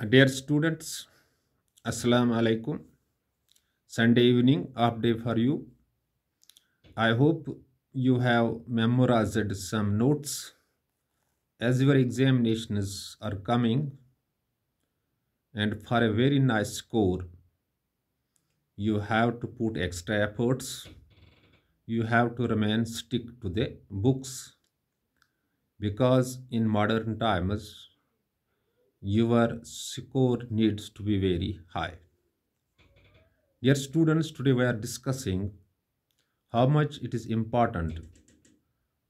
Uh, dear students, Assalamu alaikum. Sunday evening, half day for you. I hope you have memorized some notes as your examinations are coming and for a very nice score you have to put extra efforts you have to remain stick to the books because in modern times your score needs to be very high. Dear students today we are discussing how much it is important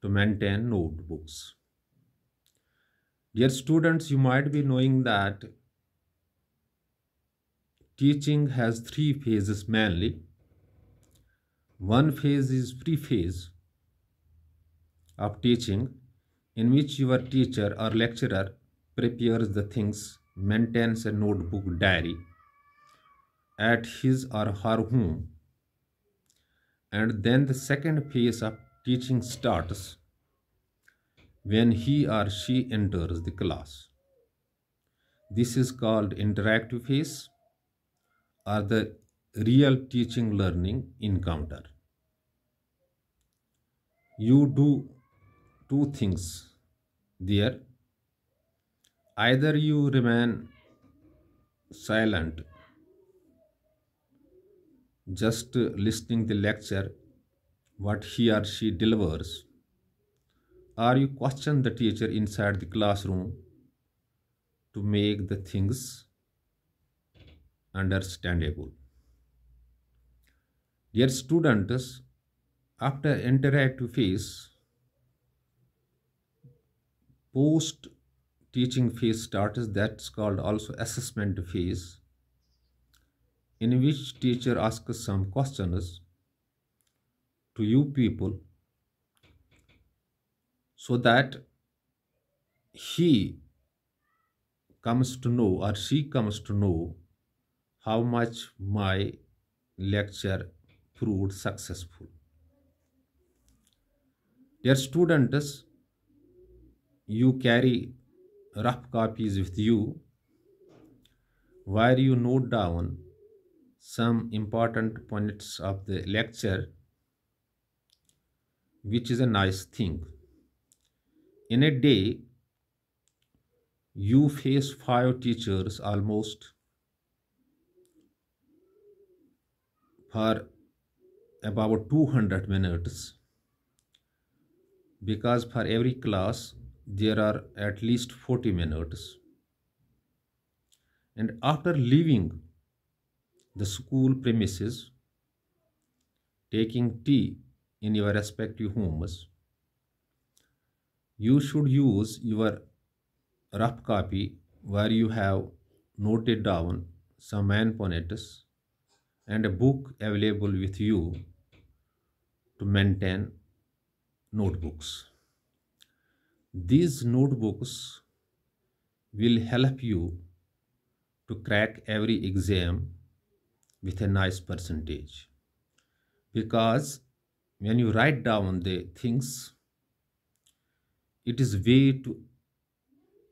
to maintain notebooks. Dear students you might be knowing that teaching has three phases mainly. One phase is pre-phase of teaching in which your teacher or lecturer prepares the things maintains a notebook diary. At his or her home. And then the second phase of teaching starts when he or she enters the class. This is called interactive phase or the real teaching learning encounter. You do two things there either you remain silent just listening the lecture what he or she delivers or you question the teacher inside the classroom to make the things understandable. Dear students after interactive phase post teaching phase starts that's called also assessment phase in which teacher asks some questions to you people so that he comes to know or she comes to know how much my lecture proved successful. Dear students you carry rough copies with you. Where you note down some important points of the lecture which is a nice thing? In a day you face five teachers almost for about 200 minutes because for every class there are at least 40 minutes and after leaving the school premises taking tea in your respective homes you should use your rough copy where you have noted down some main points and a book available with you to maintain notebooks. These notebooks will help you to crack every exam with a nice percentage because when you write down the things it is way to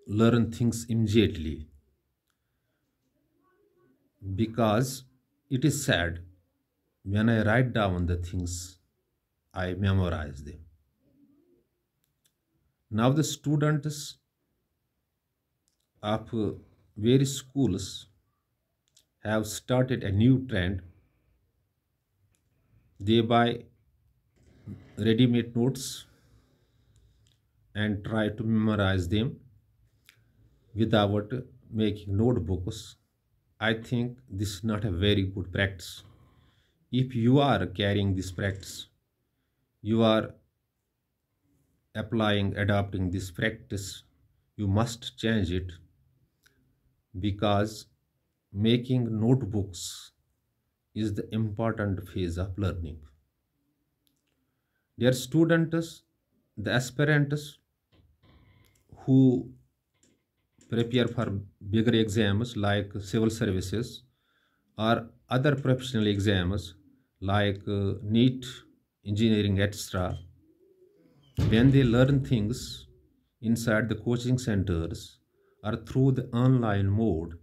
learn things immediately because it is sad when I write down the things, I memorize them. Now, the students of various schools have started a new trend. They buy ready made notes and try to memorize them without making notebooks I think this is not a very good practice. If you are carrying this practice, you are applying, adopting this practice, you must change it because making notebooks is the important phase of learning. Dear students, the aspirants who prepare for bigger exams like civil services or other professional exams like uh, NEET, engineering, etc. When they learn things inside the coaching centers or through the online mode,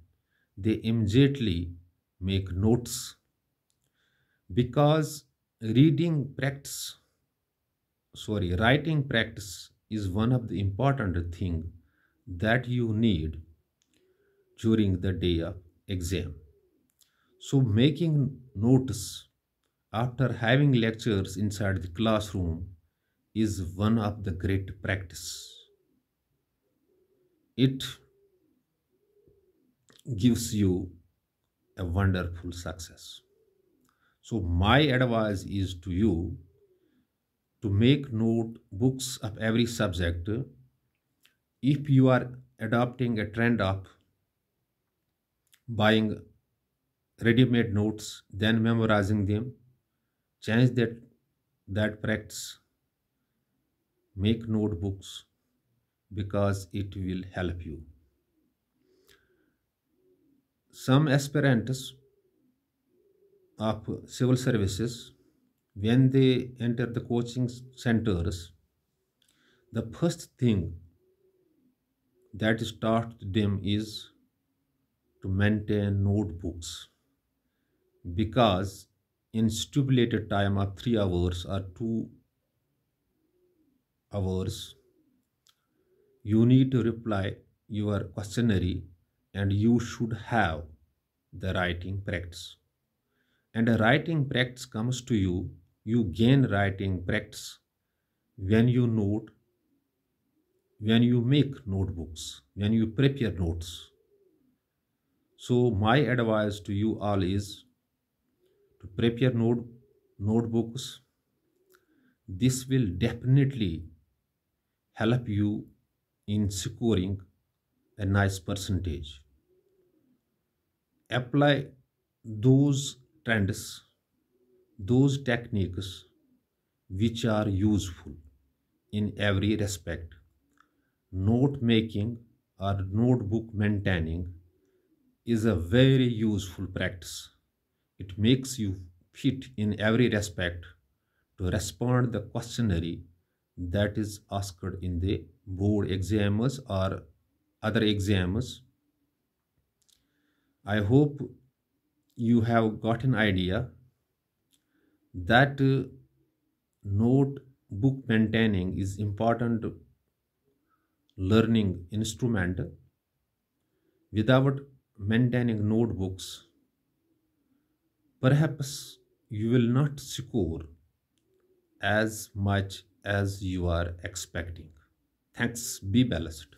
they immediately make notes. Because reading practice sorry writing practice is one of the important thing that you need during the day of exam. So making notes after having lectures inside the classroom is one of the great practice it gives you a wonderful success. So my advice is to you to make notebooks of every subject. If you are adopting a trend of buying ready-made notes, then memorizing them, change that that practice. Make notebooks because it will help you. Some aspirants of civil services when they enter the coaching centers the first thing that is taught to them is to maintain notebooks because in stipulated time of 3 hours or 2 hours you need to reply your questionnaire and you should have the writing practice. And a writing practice comes to you, you gain writing practice when you note, when you make notebooks, when you prepare notes. So my advice to you all is to prepare note, notebooks. This will definitely help you in securing a nice percentage apply those trends, those techniques which are useful in every respect. Note making or notebook maintaining is a very useful practice. It makes you fit in every respect to respond the questionnaire that is asked in the board exams or other exams I hope you have got an idea that uh, notebook maintaining is important learning instrument. Without maintaining notebooks perhaps you will not score as much as you are expecting. Thanks. Be blessed